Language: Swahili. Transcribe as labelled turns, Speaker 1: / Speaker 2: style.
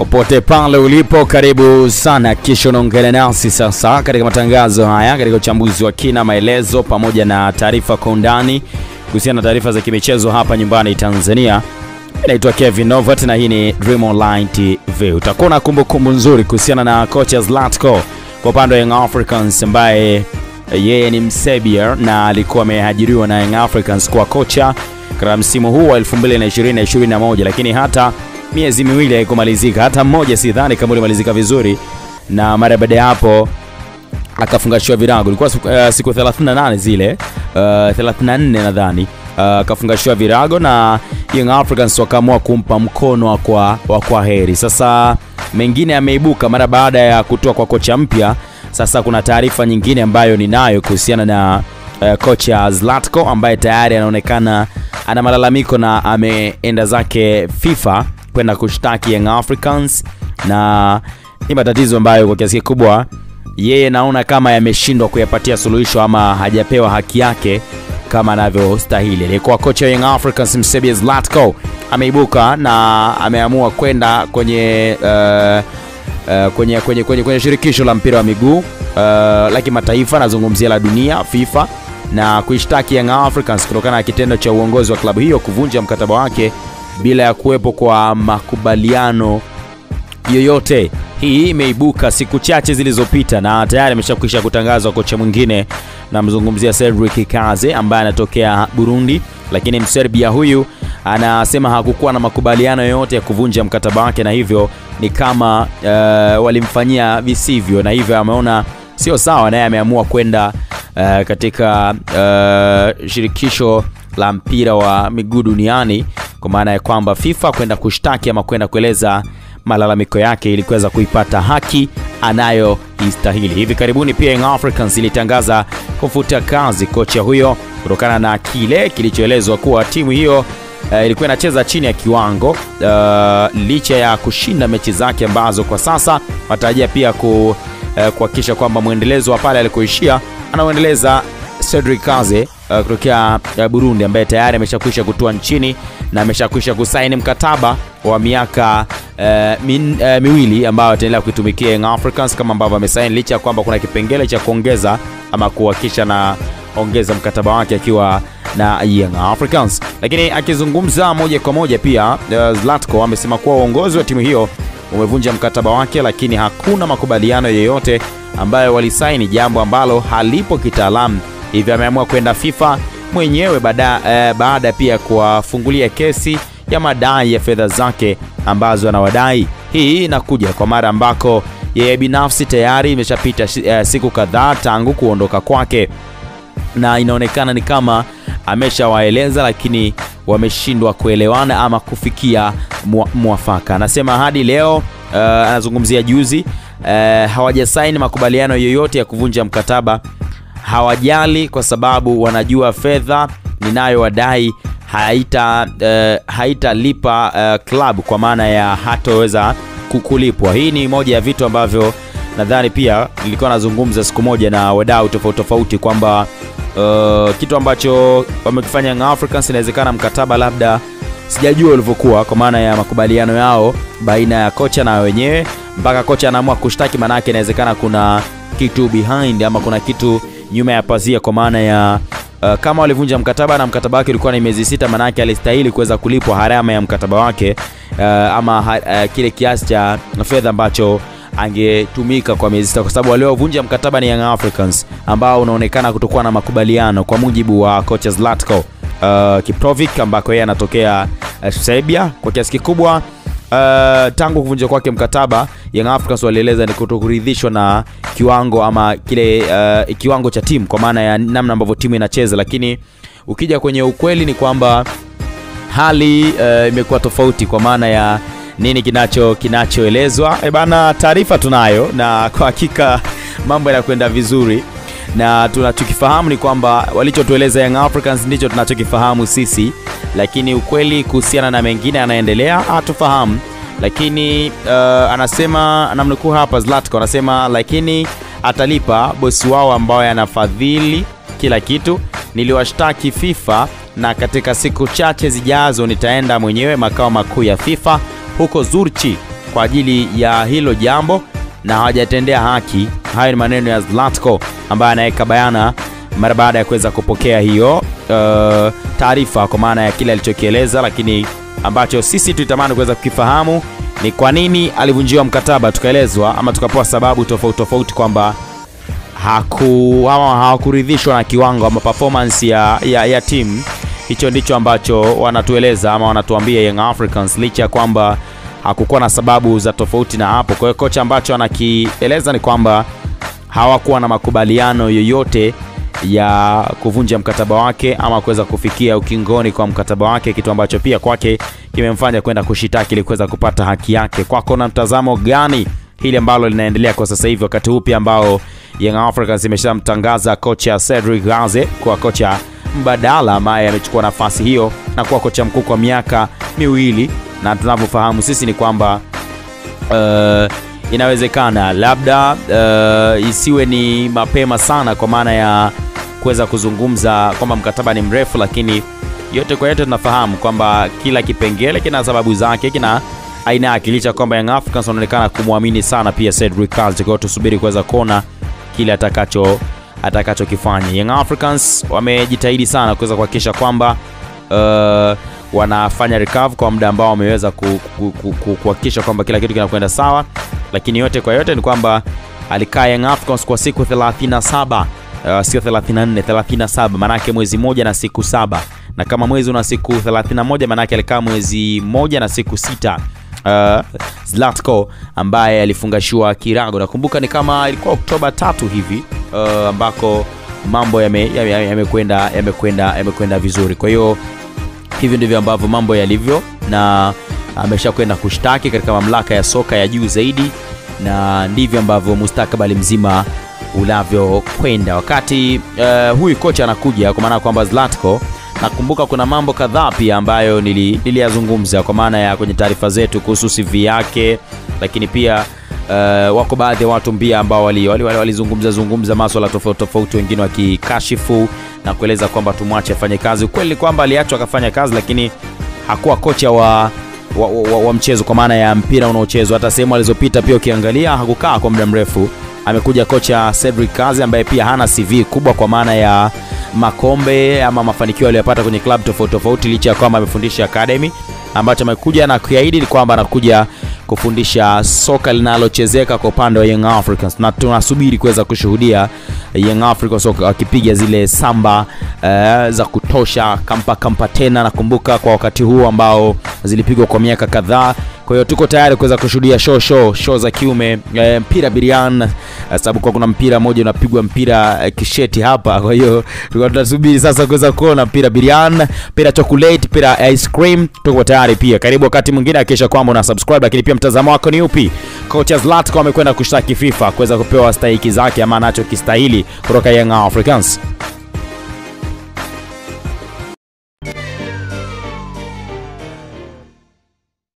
Speaker 1: Popote pale ulipo, karibu sana kisha unaongele nasi sasa katika matangazo haya, katika uchambuzi wa kina, maelezo pamoja na taarifa kwa undani kuhusiana na taarifa za kimichezo hapa nyumbani Tanzania. naitwa Kevin Novat na hii ni Dream Online TV. Utakuwa na kumbukumbu nzuri kuhusiana na kocha Zlatko kwa upande wa Young Africans ambaye yeye ni Mserbia na alikuwa ameajiriwa na Young Africans kwa kocha katika msimu huu wa 2020-2021 lakini hata miezi miwili haikumalizika, hata mmoja sidhani kama ulimalizika vizuri, na mara baada ya hapo akafungashiwa virago. Ilikuwa uh, siku 38 zile uh, 34 nadhani akafungashiwa uh, virago na Young Africans wakaamua kumpa mkono wa kwa heri. Sasa mengine yameibuka mara baada ya kutoa kwa kocha mpya. Sasa kuna taarifa nyingine ambayo ninayo kuhusiana na uh, kocha Zlatko ambaye tayari anaonekana ana malalamiko na ameenda zake FIFA kwenda kushtaki Young Africans, na ni matatizo ambayo kwa kiasi kikubwa yeye naona kama yameshindwa kuyapatia suluhisho ama hajapewa haki yake kama anavyostahili. Aliyekuwa kocha wa Young Africans Msebia Zlatko ameibuka na ameamua kwenda kwenye uh, uh, kwenye, kwenye, kwenye, kwenye shirikisho la mpira wa miguu uh, la kimataifa, nazungumzia la dunia FIFA, na kuishtaki Young Africans kutokana na kitendo cha uongozi wa klabu hiyo kuvunja mkataba wake bila ya kuwepo kwa makubaliano yoyote. Hii imeibuka siku chache zilizopita na tayari ameshakwisha kutangazwa kocha mwingine, namzungumzia Cedric Kaze ambaye anatokea Burundi, lakini Mserbia huyu anasema hakukuwa na makubaliano yoyote ya kuvunja mkataba wake, na hivyo ni kama uh, walimfanyia visivyo, na hivyo ameona sio sawa, naye ameamua kwenda uh, katika uh, shirikisho la mpira wa miguu duniani kwa maana ya kwamba FIFA kwenda kushtaki ama kwenda kueleza malalamiko yake ili kuweza kuipata haki anayoistahili. Hivi karibuni pia Young Africans ilitangaza kufuta kazi kocha huyo kutokana na kile kilichoelezwa kuwa timu hiyo uh, ilikuwa inacheza chini ya kiwango uh, licha ya kushinda mechi zake ambazo kwa sasa watarajia pia ku, uh, kuhakikisha kwamba mwendelezo wa pale alikoishia anaoendeleza Cedric Kaze uh, kutokea uh, Burundi ambaye tayari ameshakwisha kutua nchini na ameshakwisha kusaini mkataba wa miaka uh, min, uh, miwili ambayo ataendelea kuitumikia Young Africans kama ambavyo amesaini, licha ya kwamba kuna kipengele cha kuongeza ama kuhakikisha na ongeza mkataba wake akiwa na Young Africans. Lakini akizungumza moja kwa moja pia uh, Zlatko amesema kuwa uongozi wa timu hiyo umevunja mkataba wake, lakini hakuna makubaliano yoyote ambayo walisaini, jambo ambalo halipo kitaalamu hivyo ameamua kwenda FIFA mwenyewe baada, eh, baada pia kuwafungulia kesi ya madai ya fedha zake ambazo anawadai. Hii inakuja kwa mara ambako yeye binafsi tayari imeshapita eh, siku kadhaa tangu kuondoka kwake, na inaonekana ni kama ameshawaeleza lakini wameshindwa kuelewana ama kufikia mwafaka. Anasema hadi leo uh, anazungumzia juzi uh, hawajasaini makubaliano yoyote ya kuvunja mkataba hawajali kwa sababu wanajua fedha ninayowadai haita uh, haitalipa uh, club kwa maana ya hatoweza kulipwa. Hii ni moja ya vitu ambavyo nadhani pia nilikuwa nazungumza siku moja na wadau tofauti tofauti kwamba uh, kitu ambacho wamekifanya Africans inawezekana mkataba labda sijajua ulivyokuwa kwa maana ya makubaliano yao baina ya kocha na wenyewe mpaka kocha anaamua kushtaki, maanake inawezekana kuna kitu behind ama kuna kitu nyuma ya pazia kwa maana ya uh, kama walivunja mkataba na mkataba wake ulikuwa ni miezi sita, maanake alistahili kuweza kulipwa harama ya mkataba wake uh, ama uh, kile kiasi cha fedha ambacho angetumika kwa miezi sita, kwa sababu waliovunja mkataba ni Young Africans ambao unaonekana kutokuwa na makubaliano kwa mujibu wa kocha Zlatko uh, Kiprovic ambako yeye anatokea uh, Serbia kwa kiasi kikubwa Uh, tangu kuvunja kwake mkataba Young Africans walieleza ni kutokuridhishwa na kiwango ama kile uh, kiwango cha timu kwa maana ya namna ambavyo timu inacheza, lakini ukija kwenye ukweli ni kwamba hali uh, imekuwa tofauti kwa maana ya nini kinacho kinachoelezwa. E bana, taarifa tunayo na kwa hakika mambo yanakwenda vizuri, na tunachokifahamu ni kwamba walichotueleza Young Africans ndicho tunachokifahamu sisi, lakini ukweli kuhusiana na mengine yanaendelea hatufahamu. Lakini uh, anasema namnukuu hapa Zlatko anasema, lakini atalipa bosi wao ambao anafadhili kila kitu. Niliwashtaki FIFA na katika siku chache zijazo nitaenda mwenyewe makao makuu ya FIFA huko Zurchi kwa ajili ya hilo jambo na hawajatendea haki. Hayo ni maneno ya Zlatko ambaye anaweka bayana mara baada ya kuweza kupokea hiyo uh, taarifa kwa maana ya kile alichokieleza, lakini ambacho sisi tulitamani kuweza kukifahamu ni kwa nini alivunjiwa mkataba. Tukaelezwa ama tukapewa sababu tofauti tofauti kwamba haku ama hawakuridhishwa na kiwango ama performance ya, ya, ya timu. Hicho ndicho ambacho wanatueleza ama wanatuambia Young Africans, licha ya kwamba hakukuwa na sababu za tofauti na hapo. Kwa hiyo kocha ambacho anakieleza ni kwamba hawakuwa na makubaliano yoyote ya kuvunja mkataba wake ama kuweza kufikia ukingoni kwa mkataba wake, kitu ambacho pia kwake kimemfanya kwenda kushitaki ili kuweza kupata haki yake. Kwako na mtazamo gani hili ambalo linaendelea kwa sasa hivi, wakati upi ambao Young Africans imeshamtangaza kocha Cedric Gaze kuwa kocha mbadala ambaye amechukua nafasi hiyo na kuwa kocha mkuu kwa miaka miwili, na tunavyofahamu sisi ni kwamba uh, inawezekana labda uh, isiwe ni mapema sana kwa maana ya kuweza kuzungumza kwamba mkataba ni mrefu, lakini yote kwa yote tunafahamu kwamba kila kipengele kina sababu zake, kina aina yake, licha kwamba Young Africans wanaonekana kumwamini sana pia Cedric Kazi. Kwa tusubiri kuweza kuona kile atakacho atakachokifanya. Young Africans wamejitahidi sana kuweza kuhakikisha kwamba uh, wanafanya recover kwa muda ambao wameweza kuhakikisha kwamba kila kitu kinakwenda sawa, lakini yote kwa yote ni kwamba alikaa Young Africans kwa siku 37 uh, sio 34, 37 maanake mwezi moja na siku saba, na kama mwezi una siku 31 maanake alikaa mwezi moja na siku sita. Uh, Zlatko ambaye alifungashiwa kirago, nakumbuka ni kama ilikuwa Oktoba tatu hivi uh, ambako mambo yamekwenda yame, yame yamekwenda yamekwenda vizuri. Kwa hiyo hivi ndivyo ambavyo mambo yalivyo, na ameshakwenda kushtaki katika mamlaka ya soka ya juu zaidi, na ndivyo ambavyo mustakabali mzima unavyokwenda. Wakati uh, huyu kocha anakuja, kwa maana kwamba Zlatko, nakumbuka kuna mambo kadhaa pia ambayo niliyazungumza nili kwa maana ya kwenye taarifa zetu kuhusu CV yake, lakini pia Uh, wako baadhi ya watu pia ambao walizungumza wali, wali, zungumza maswala tofauti tofauti, wengine wakikashifu na kueleza kwamba tumwache afanye kazi. Ukweli kwamba aliachwa akafanya kazi, lakini hakuwa kocha wa, wa, wa, wa mchezo kwa maana ya mpira unaochezwa. Hata sehemu alizopita pia ukiangalia hakukaa kwa muda mrefu. Amekuja kocha Cedric Kazi ambaye pia hana CV kubwa kwa maana ya makombe ama mafanikio aliyopata kwenye club tofauti tofauti, licha ya kwamba amefundisha academy. Ambacho amekuja na kuahidi ni kwamba anakuja kufundisha soka linalochezeka kwa upande wa Young Africans, na tunasubiri kuweza kushuhudia Young Africans wakipiga zile samba uh, za kutosha kampa kampa tena. Nakumbuka kwa wakati huu ambao zilipigwa kwa miaka kadhaa. Kwa hiyo tuko tayari kuweza kushuhudia show show show za kiume e, mpira birian, sababu kwa kuna mpira mmoja unapigwa mpira e, kisheti hapa. Kwa hiyo tunasubiri sasa kuweza kuona mpira birian, mpira chocolate, mpira ice cream. Tuko tayari pia. Karibu wakati mwingine, hakikisha kwamba una subscribe, lakini pia mtazamo wako ni upi? Kocha Zlatko amekwenda kushtaki FIFA kuweza kupewa stahiki zake ama anachokistahili kutoka Young Africans.